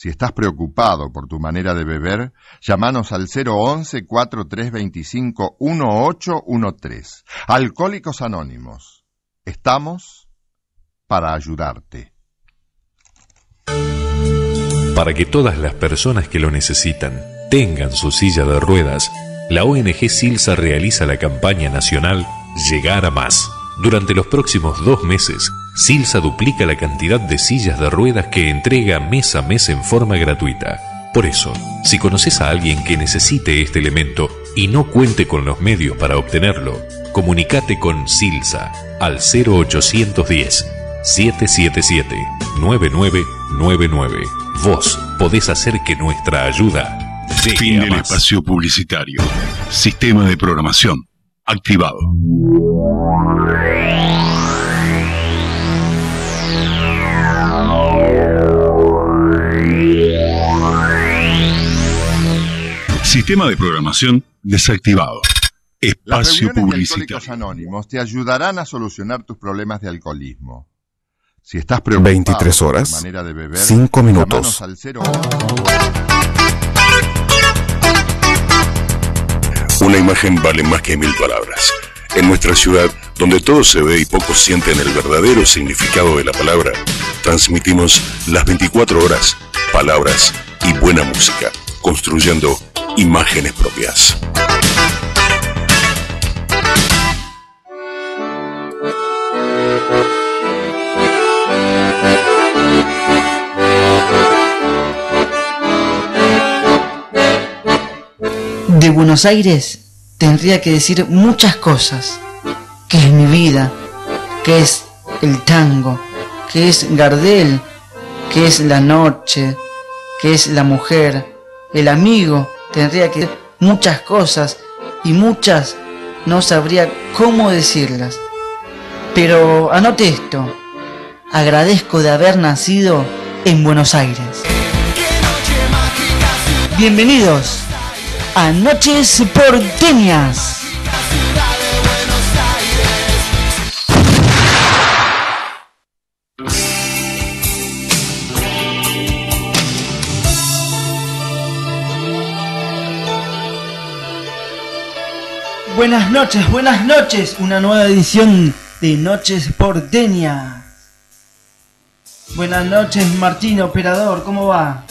Si estás preocupado por tu manera de beber, llámanos al 011-4325-1813. Alcohólicos Anónimos. Estamos para ayudarte. Para que todas las personas que lo necesitan tengan su silla de ruedas, la ONG Silsa realiza la campaña nacional Llegar a Más. Durante los próximos dos meses, Silsa duplica la cantidad de sillas de ruedas que entrega mes a mes en forma gratuita. Por eso, si conoces a alguien que necesite este elemento y no cuente con los medios para obtenerlo, comunícate con Silsa al 0810 777 9999. Vos podés hacer que nuestra ayuda llegue Fin del espacio publicitario. Sistema de programación activado. Sistema de programación desactivado. Las Espacio de publicitario. Alcohólicos Anónimos te ayudarán a solucionar tus problemas de alcoholismo. Si estás preocupado 23 por horas, tu manera de beber, 5 minutos. al 0 Una imagen vale más que mil palabras. En nuestra ciudad, donde todo se ve y pocos sienten el verdadero significado de la palabra, transmitimos las 24 horas, palabras y buena música, construyendo imágenes propias. De Buenos Aires tendría que decir muchas cosas. Que es mi vida, que es el tango, que es Gardel, que es la noche, que es la mujer, el amigo. Tendría que decir muchas cosas y muchas no sabría cómo decirlas. Pero anote esto. Agradezco de haber nacido en Buenos Aires. Bienvenidos a Noches Porteñas. Buenas noches, buenas noches. Una nueva edición de Noches Porteñas. Buenas noches, Martín, operador, ¿cómo va?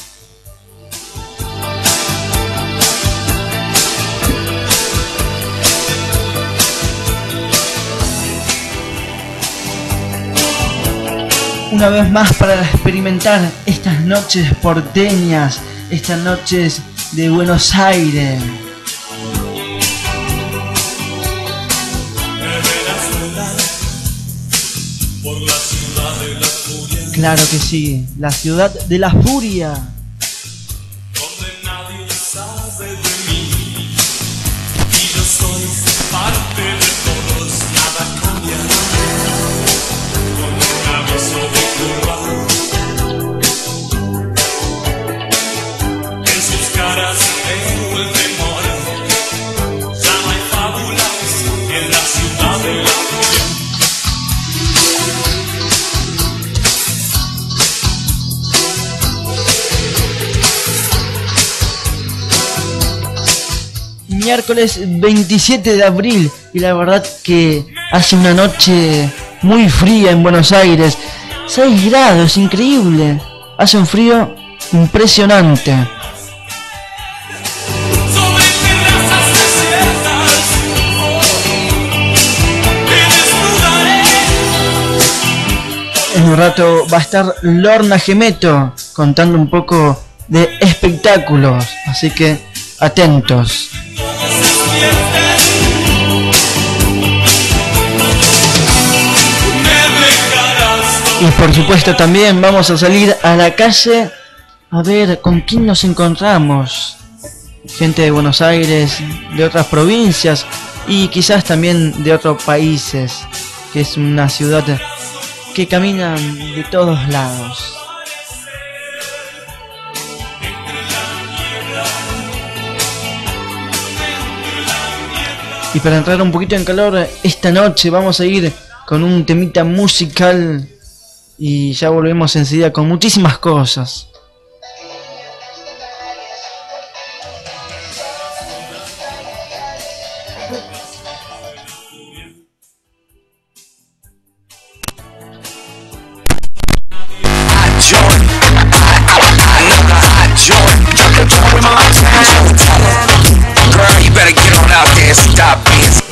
una vez más para experimentar estas noches porteñas, estas noches de Buenos Aires. Claro que sí, la ciudad de la furia. Miércoles 27 de abril y la verdad que hace una noche muy fría en Buenos Aires. 6 grados, increíble. Hace un frío impresionante. En un rato va a estar Lorna Gemeto contando un poco de espectáculos, así que atentos. Y por supuesto también vamos a salir a la calle a ver con quién nos encontramos. Gente de Buenos Aires, de otras provincias y quizás también de otros países, que es una ciudad que camina de todos lados. Y para entrar un poquito en calor, esta noche vamos a ir con un temita musical y ya volvemos enseguida con muchísimas cosas. You better get on out there and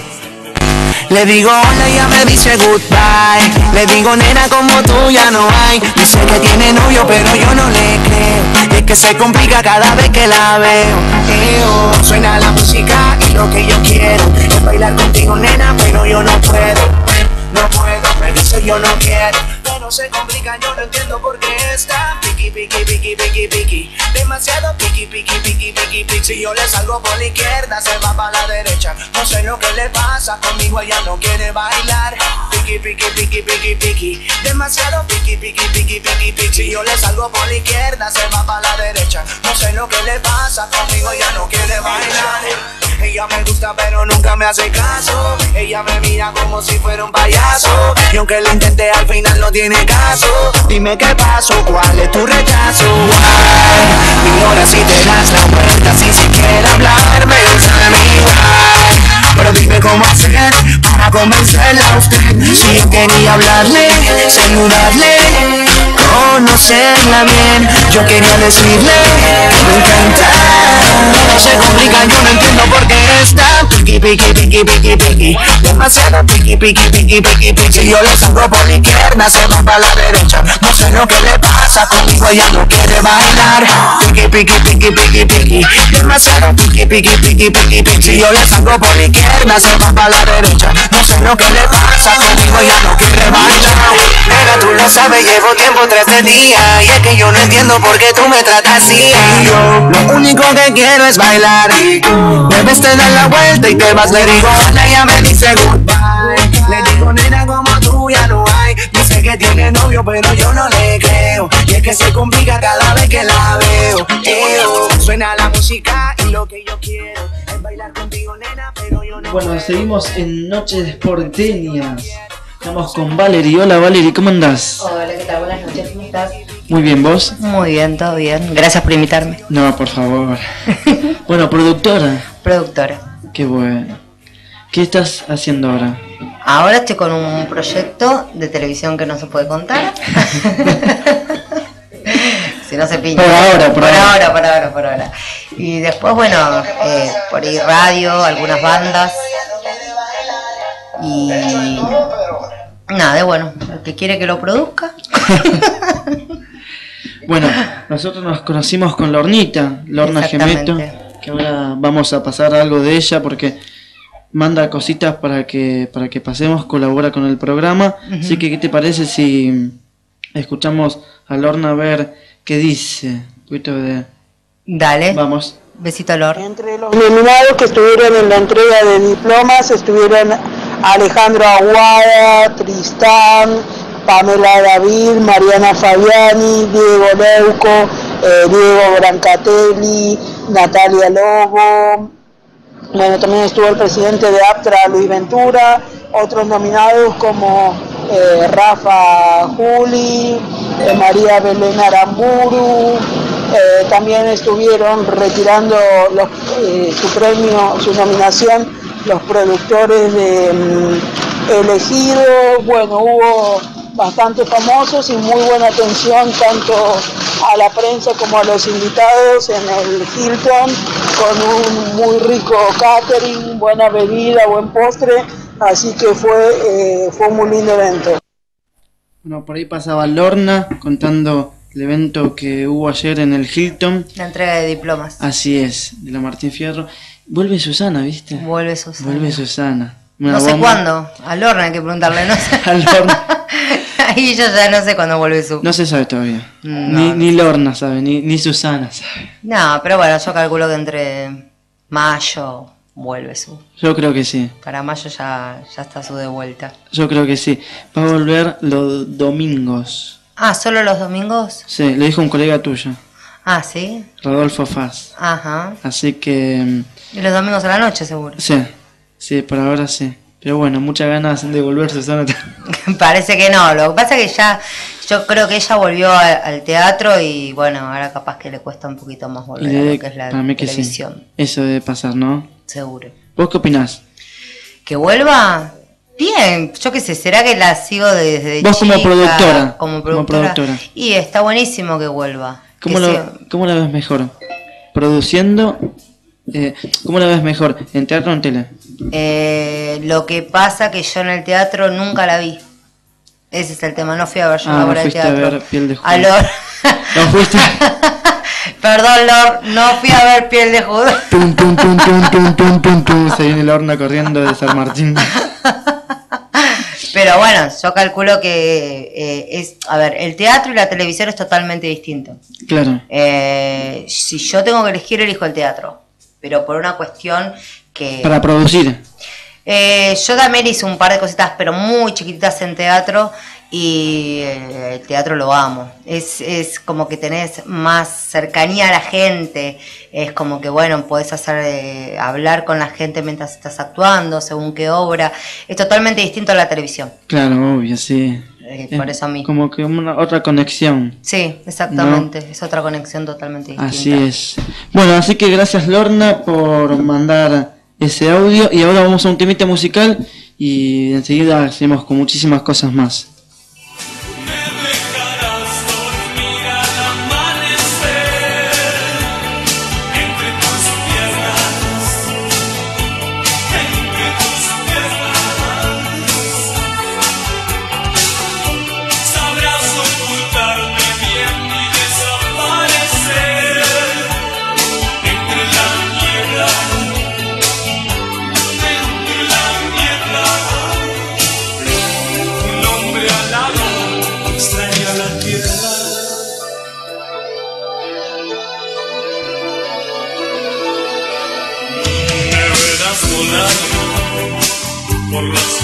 le digo hola y ella me dice goodbye. Le digo nena como tú ya no hay Dice que tiene novio pero yo no le creo. Es que se complica cada vez que la veo. Eo, Suena la música y lo que yo quiero Es bailar contigo nena pero yo no puedo. No puedo, me dice yo no quiero Pero se complica, yo no entiendo por qué está Piqui, piqui, piqui, piqui, piqui Demasiado piqui, piqui, piqui, piqui, piqui Si yo le salgo por la izquierda se va para la derecha No sé lo que le pasa, conmigo ella no quiere bailar Piqui, piqui, piqui, piqui, piqui Demasiado piqui, piqui, piqui, piqui, piqui Si yo le salgo por la izquierda se va para la derecha No sé lo que le pasa, conmigo ella no quiere bailar ella me gusta pero nunca me hace caso. Ella me mira como si fuera un payaso. Y aunque lo intenté al final no tiene caso. Dime qué pasó, cuál es tu rechazo Why? Ignora si te das la vuelta sin siquiera hablarme. De mí Why? Pero dime cómo hacer para convencerla a usted. Si quería hablarle, saludarle Conocerla bien, yo quería decirle Me encanta Se complica, yo no entiendo por qué está Piqui, piqui, piqui, piqui, piqui Demasiado piqui, piqui, piqui, piqui, piqui Si yo le salgo por la izquierda, se va para la derecha No sé lo que le pasa, conmigo ella no quiere bailar Piqui, piqui, piqui, piqui, piqui Demasiado piqui, piqui, piqui, piqui, piqui Si yo le salgo por la izquierda, se va para la derecha No sé lo que le pasa, conmigo ella no sabes, llevo tiempo tras de día Y es que yo no entiendo por qué tú me tratas así. Y yo lo único que quiero es bailar. Debes te dar la vuelta y te vas Le digo hola, ella me dice goodbye Le digo nena como tú ya no hay Dice que tiene novio pero yo no le creo. Y es que se complica cada vez que la veo. Eo, Suena la música y lo que yo quiero Es bailar contigo nena pero yo no Bueno, seguimos en Noches Porteñas. Estamos con Valerie. Hola Valerie, ¿cómo andás? Hola, ¿qué tal? Buenas noches, ¿cómo estás? Muy bien, ¿vos? Muy bien, todo bien. Gracias por invitarme. No, por favor. bueno, productora. Productora. Qué bueno. ¿Qué estás haciendo ahora? Ahora estoy con un proyecto de televisión que no se puede contar. si no se piña. Por ahora, por ahora. ahora, por ahora, por ahora. Y después, bueno, eh, por ahí radio, algunas bandas. Y nada, bueno, el que quiere que lo produzca. Bueno, nosotros nos conocimos con Lornita, Lorna Gemeto, que ahora vamos a pasar algo de ella porque manda cositas para que para que pasemos, colabora con el programa. Así que, ¿qué te parece si escuchamos a Lorna a ver qué dice? Un poquito de... Dale. Vamos. Besito a Lor. Entre los nominados que estuvieron en la entrega de diplomas estuvieron Alejandro Aguada, Tristán, Pamela David, Mariana Fabiani, Diego Leuco, eh, Diego Brancatelli, Natalia Lobo. Bueno, también estuvo el presidente de APTRA, Luis Ventura, otros nominados como eh, Rafa Juli, eh, María Belén Aramburu, también estuvieron retirando su premio, su nominación, los productores de mm, Elegido. Bueno, hubo bastante famosos y muy buena atención tanto a la prensa como a los invitados en el Hilton, con un muy rico catering, buena bebida, buen postre. Así que fue, eh, fue un muy lindo evento. Bueno, por ahí pasaba Lorna contando el evento que hubo ayer en el Hilton. La entrega de diplomas. Así es, de la Martín Fierro. Vuelve Susana, ¿viste? Vuelve Susana. Vuelve Susana. Una No sé bomba. cuándo. A Lorna hay que preguntarle, no sé. A Lorna. Ahí yo ya no sé cuándo vuelve su. No se sabe todavía. No, ni, no ni Lorna sabe, ni, ni Susana sabe. No, pero bueno, yo calculo que entre mayo vuelve su. Yo creo que sí. Para mayo ya, ya está su de vuelta. Yo creo que sí. Va a volver los domingos. Ah, ¿solo los domingos? Sí, le dijo un colega tuyo, Ah, sí. Rodolfo Faz. Ajá. Así que mm, Y los domingos a la noche, seguro. sí, sí, por ahora sí. Pero bueno, muchas ganas de volver Susana. Parece que no. Lo que pasa es que ya. Yo creo que ella volvió a- al teatro y bueno, ahora capaz que le cuesta un poquito más volver a lo que es la para mí que sí. televisión. Eso debe pasar, ¿no? Seguro. ¿Vos qué opinás? Que vuelva, Bien, yo qué sé, será que la sigo desde Vos como chica, productora, como como productora, y está buenísimo que vuelva. ¿Cómo, Que lo-. ¿Cómo la ves mejor? ¿Produciendo? Eh, ¿Cómo la ves mejor? ¿En teatro o en tele? Eh, lo que pasa que yo en el teatro nunca la vi. Ese es el tema, no fui a ver yo Ah, la no obra de fuiste a teatro. ver Piel de. A Lor- ¿No fuiste? Perdón, Lord, no fui a ver Piel de Judas. tum, tum, tum, tum, tum, tum, tum, tum. Se viene el horno corriendo de San Martín. Pero bueno, yo calculo que eh, es, a ver, el teatro y la televisión es totalmente distinto. Claro. Eh, si yo tengo que elegir, elijo el teatro, pero por una cuestión que... Para producir. Eh, yo también hice un par de cositas, pero muy chiquititas en teatro y eh, el teatro lo amo. Es, es como que tenés más cercanía a la gente, es como que, bueno, podés hacer, eh, hablar con la gente mientras estás actuando, según qué obra. Es totalmente distinto a la televisión. Claro, obvio, sí. Eh, Es por eso a mí. Como que una otra conexión. Sí, exactamente. Es otra conexión totalmente distinta. Así es. Bueno, así que gracias Lorna por mandar ese audio y ahora vamos a un temita musical y enseguida seguimos con muchísimas cosas más. Por la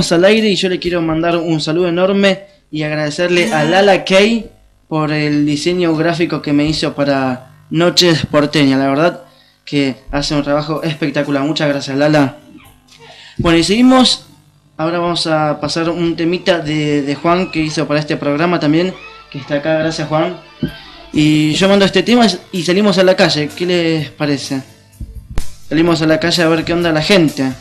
Al aire y yo le quiero mandar un saludo enorme y agradecerle a Lala Kay por el diseño gráfico que me hizo para Noches Porteña. La verdad que hace un trabajo espectacular. Muchas gracias, Lala. Bueno, y seguimos. Ahora vamos a pasar un temita de, de Juan que hizo para este programa también, que está acá. Gracias, Juan. Y yo mando este tema y salimos a la calle. ¿Qué les parece? Salimos a la calle a ver qué onda la gente.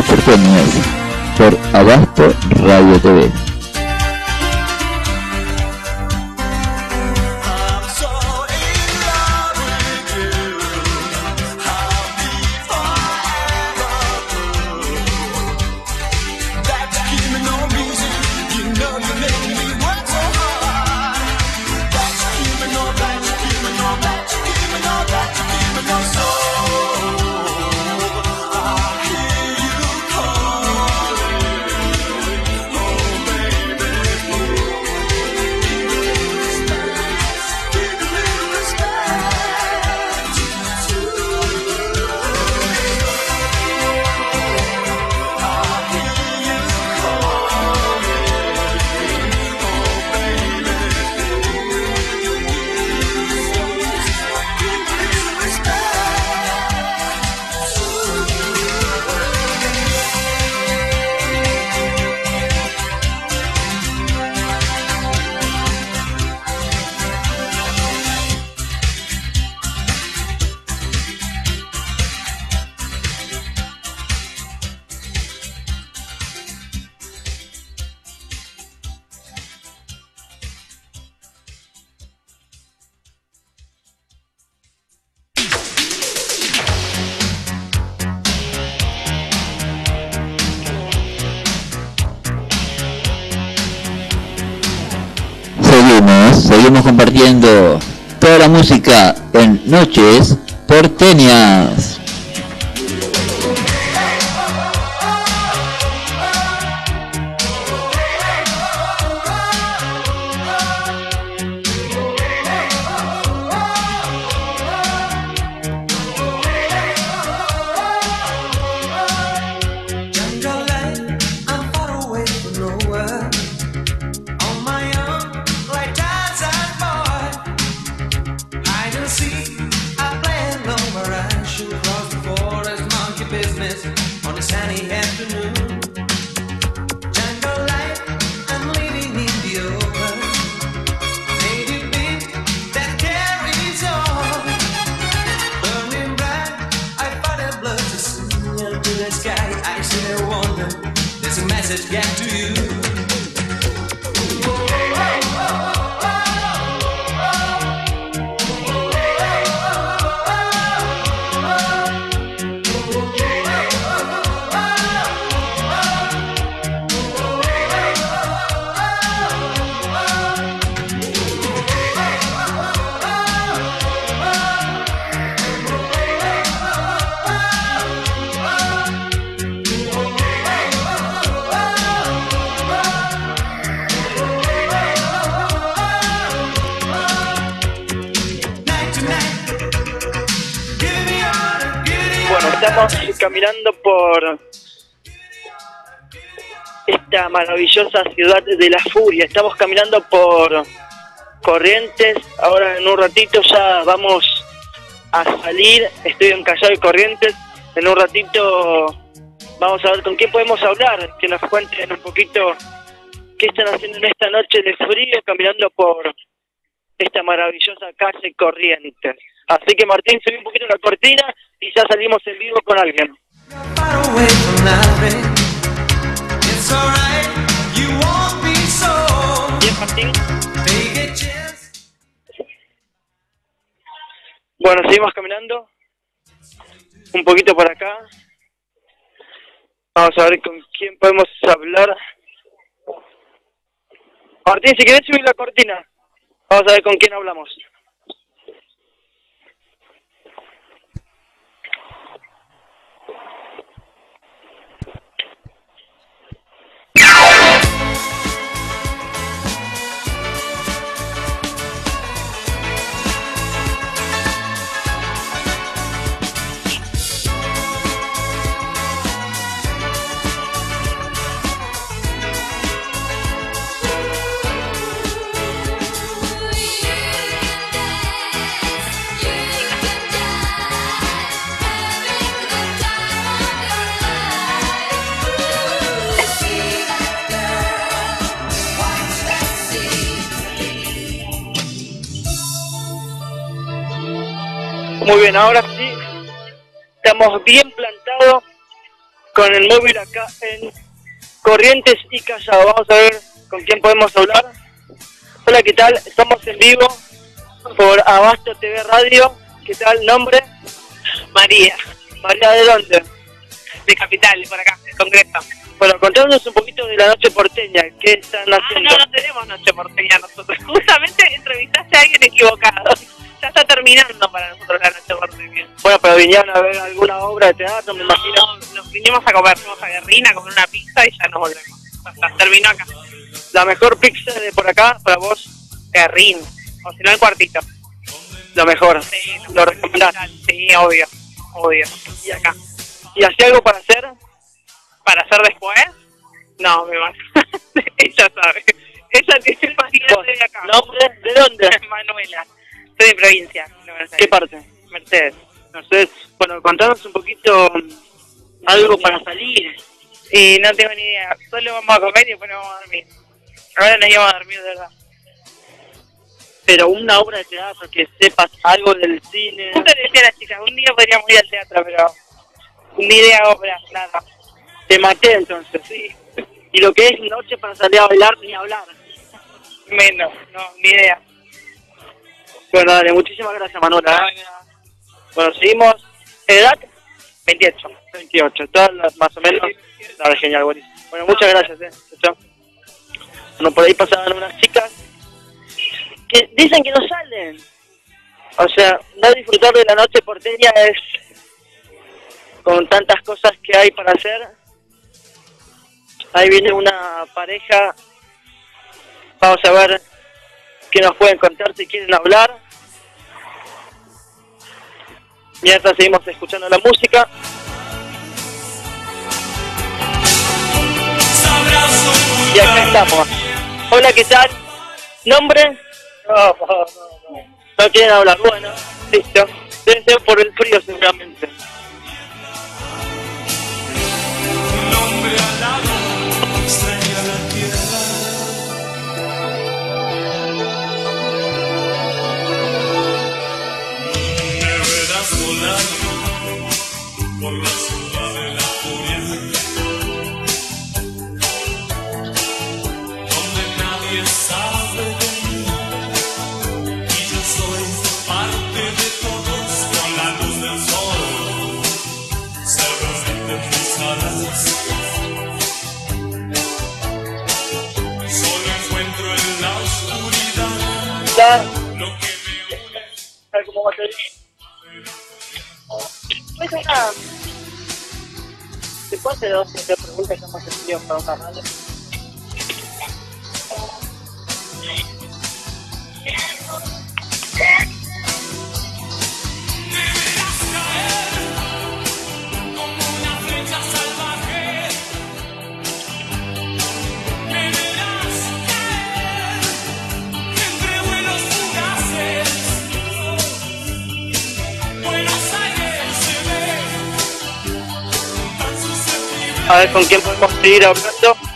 Porteñas por Abasto Radio TV. Seguimos, compartiendo toda la música en Noches Porteñas. Estamos caminando por esta maravillosa ciudad de la furia. Estamos caminando por Corrientes. Ahora en un ratito ya vamos a salir. Estoy en Callao de Corrientes. En un ratito vamos a ver con quién podemos hablar. Que nos cuenten un poquito qué están haciendo en esta noche de frío caminando por esta maravillosa calle Corrientes. Así que Martín, subí un poquito la cortina y ya salimos en vivo con alguien. Bien, Martín. Bueno, seguimos caminando. Un poquito por acá. Vamos a ver con quién podemos hablar. Martín, si querés subir la cortina. Vamos a ver con quién hablamos. Muy bien, ahora sí. Estamos bien plantados con el móvil acá en Corrientes y Callao. Vamos a ver con quién podemos hablar. Hola, ¿qué tal? Estamos en vivo por Abasto TV Radio. ¿Qué tal? ¿Nombre? María. ¿María de dónde? De Capital, por acá, en Congreso. Bueno, contanos un poquito de la noche porteña. ¿Qué están haciendo? Ah, no, no tenemos noche porteña nosotros. Justamente entrevistaste a alguien equivocado. Ya está terminando para nosotros la noche porteña. Bueno, pero vinieron a ver alguna obra de teatro, me imagino. No, nos vinimos a comer, fuimos a Guerrina a comer una pizza y ya nos volvemos. Hasta terminó acá. La mejor pizza de por acá, para vos, Guerrín. O si no, el cuartito. lo mejor. Sí, ¿Lo recomendás? Sí, obvio. Obvio. Y acá. ¿Y hacía algo para hacer? ¿Para hacer después? No, me va. Ella sabe. Ella tiene más de acá. ¿Nombre? ¿De dónde? Manuela. Soy de provincia. de Buenos ¿Qué parte? Mercedes. Entonces, bueno, contanos un poquito algo para salir. Y no tengo ni idea. Solo vamos a comer y después nos vamos a dormir. Ahora nos íbamos a dormir de verdad. Pero una obra de teatro que sepas algo del cine. Justo le decía a las chicas, un día podríamos ir al teatro, pero ni idea obra, nada. Te maté entonces. Sí, Y lo que es noche para salir a bailar ni hablar. menos, no, ni idea. Bueno, dale, muchísimas gracias Manuela. ¿eh? Bueno, seguimos. ¿Edad? 28. 28, todas más o menos. Dale, genial, buenísimo. Bueno, muchas gracias, eh. Chao. Bueno, por ahí pasaban unas chicas que dicen que no salen. O sea, no disfrutar de la noche porteña es con tantas cosas que hay para hacer. Ahí viene una pareja. Vamos a ver qué nos pueden contar si quieren hablar. Mientras seguimos escuchando la música. Y acá estamos. Hola, ¿qué tal? ¿Nombre? No, no, no. No quieren hablar. Bueno, listo. Deben ser por el frío seguramente. Oscuridad La- lo que me une. ¿Sabe cómo puede hacer dos preguntas que hemos para un canal? Ver con quién podemos seguir hablando.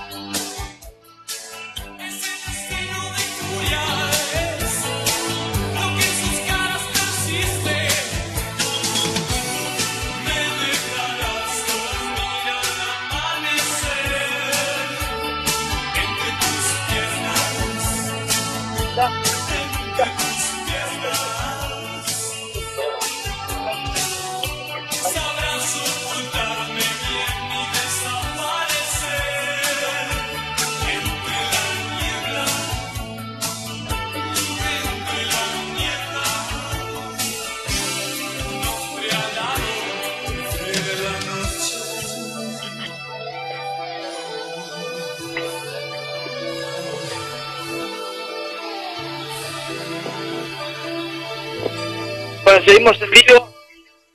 Seguimos en vivo.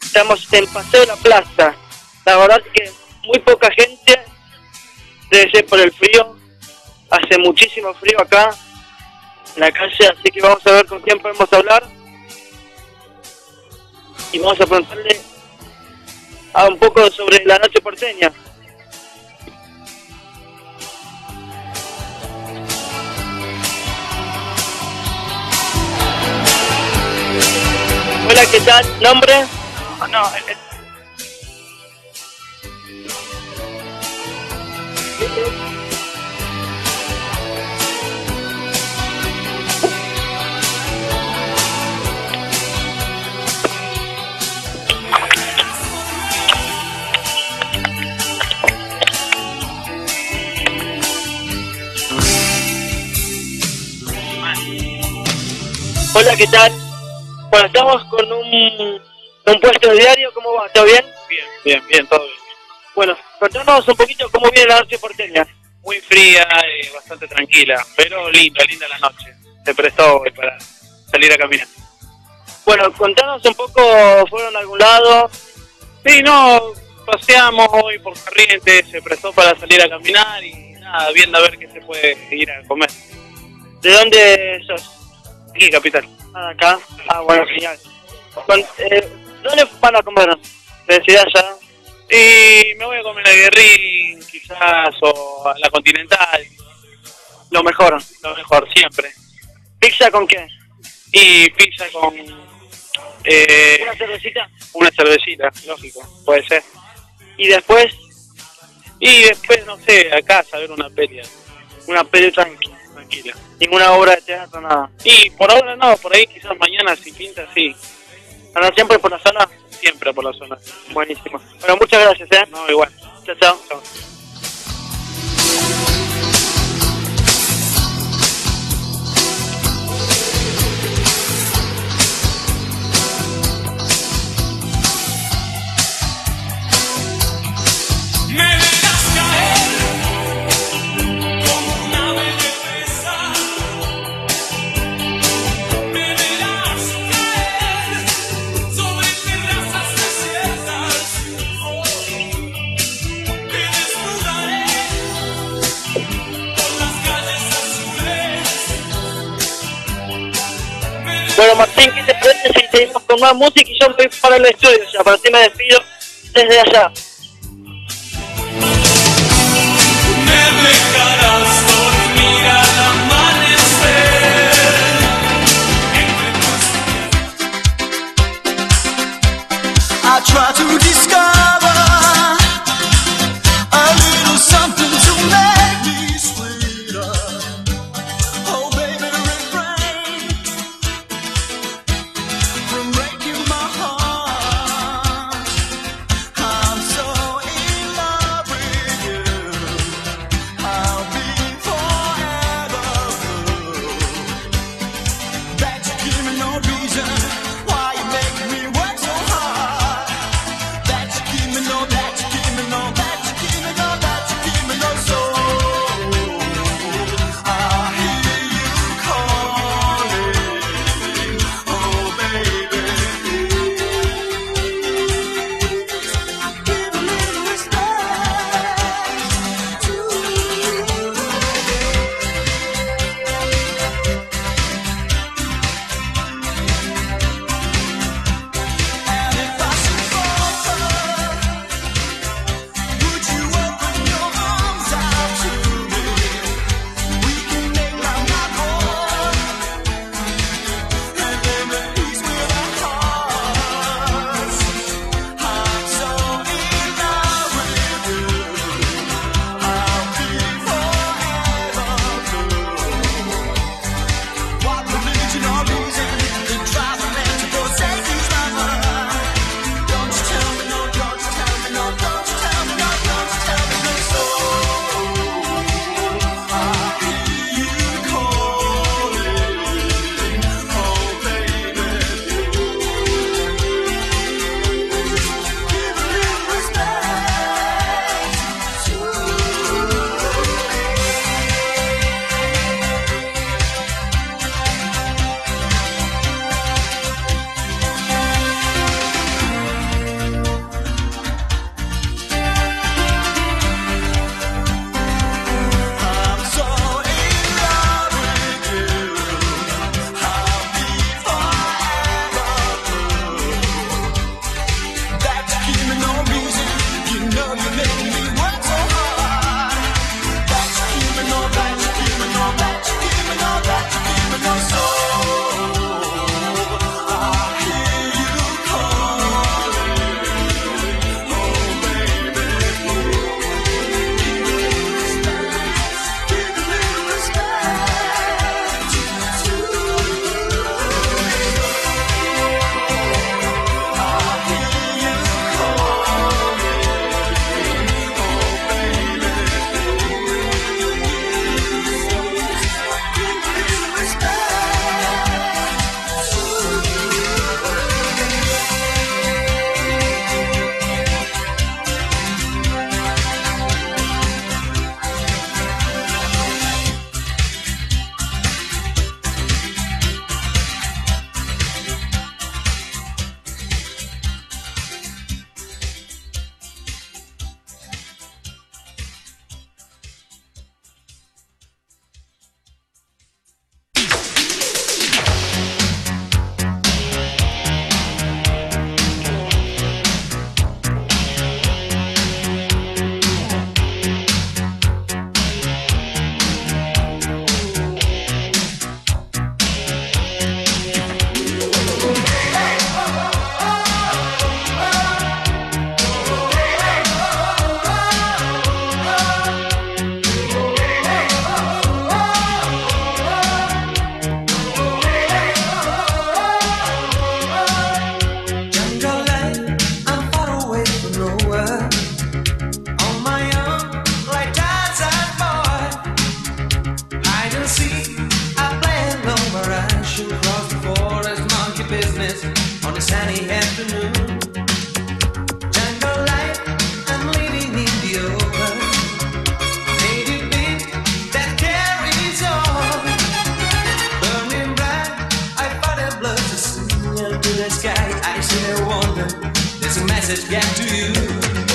Estamos en Paseo de la Plaza. La verdad que muy poca gente. Debe ser por el frío. Hace muchísimo frío acá en la calle, así que vamos a ver con quién podemos hablar. Y vamos a preguntarle a un poco sobre la noche porteña. Hola, ¿qué tal? ¿Nombre? Oh, no, el... Hola, ¿qué tal? Bueno, estamos con un, un puesto de diario, ¿cómo va? ¿Todo bien? Bien, bien, bien, todo bien. Bueno, contanos un poquito cómo viene la noche porteña. Muy fría y bastante tranquila, pero linda, linda la noche. Se prestó hoy para salir a caminar. Bueno, contanos un poco, ¿fueron a algún lado? Sí, no, paseamos hoy por Corrientes, se prestó para salir a caminar y nada, viendo a ver qué se puede ir a comer. ¿De dónde sos? Aquí, capital. Ah, acá. Ah, bueno, genial. Eh, ¿Dónde van a comer? ¿De ciudad ya? Y me voy a comer a Guerrín, quizás, o a la Continental. Lo mejor. Lo mejor, siempre. ¿Pizza con qué? Y pizza con... Eh, ¿Una cervecita? una cervecita, lógico, puede ser. Y después, Y después, no sé, a casa, a ver una peli. una peli tranqui. Tranquila. Ninguna obra de teatro, nada. Y por ahora no, por ahí quizás mañana si pinta, sí. ¿Andan siempre por la zona? Siempre por la zona. Buenísimo. Bueno, muchas gracias, ¿eh? No, igual. Chao, chao. Me con más música y yo voy para el estudio ya? Para así me despido desde allá. love to see into the sky. I still wonder. There's a message get to you.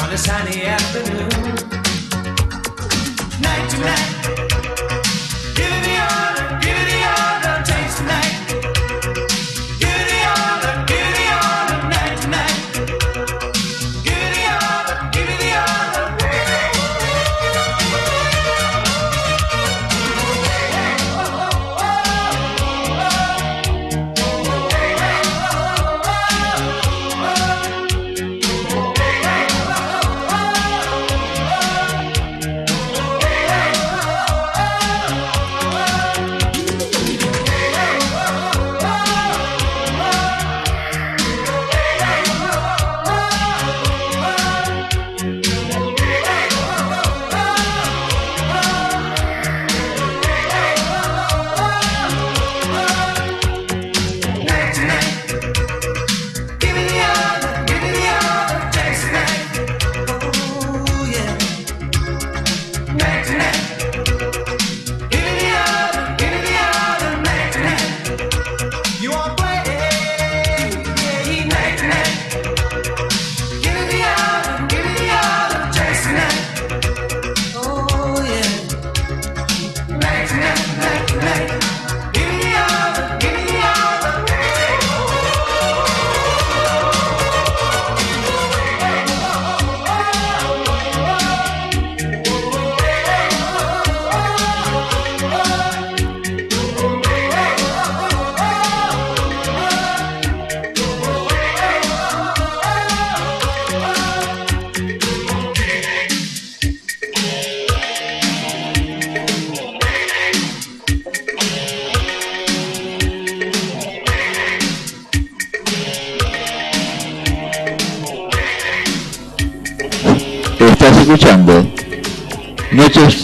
on a sunny afternoon. Night to night. just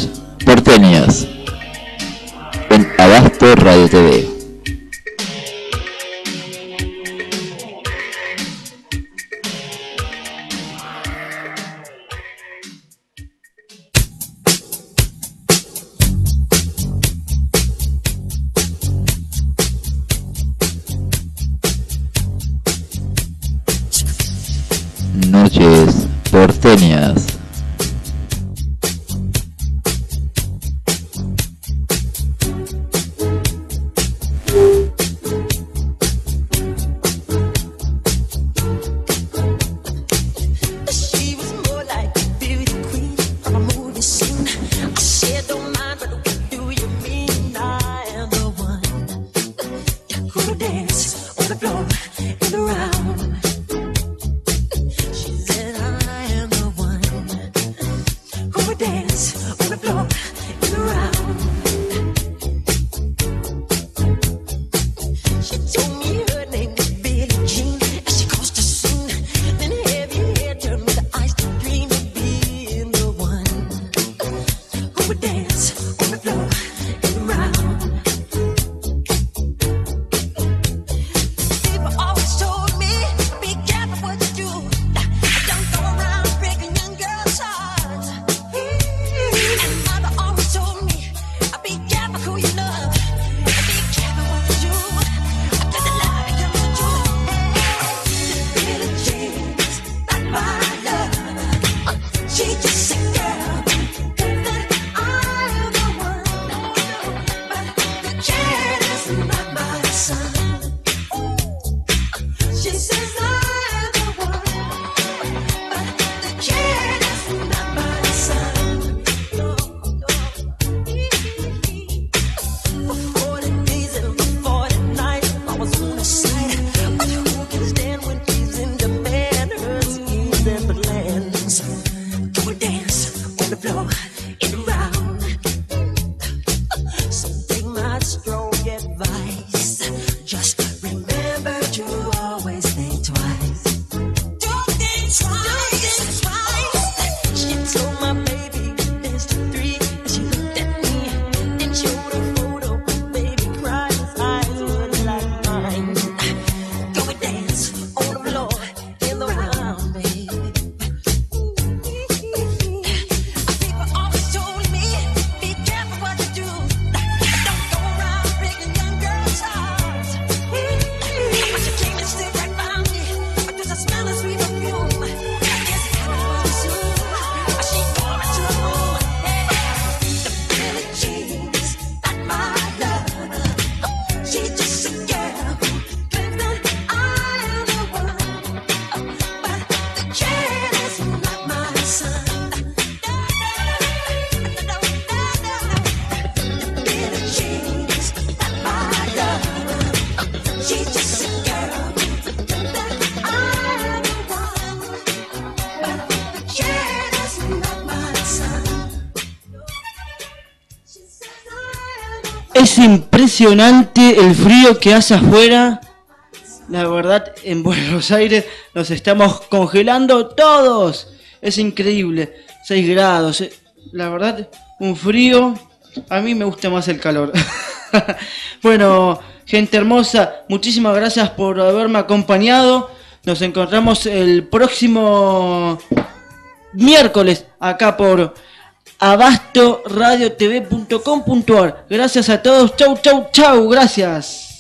impresionante el frío que hace afuera. La verdad, en Buenos Aires nos estamos congelando todos. Es increíble. 6 grados. Eh. La verdad, un frío. A mí me gusta más el calor. bueno, gente hermosa, muchísimas gracias por haberme acompañado. Nos encontramos el próximo miércoles acá por abastoradiotv.com.ar. Gracias a todos. Chau, chau, chau. Gracias.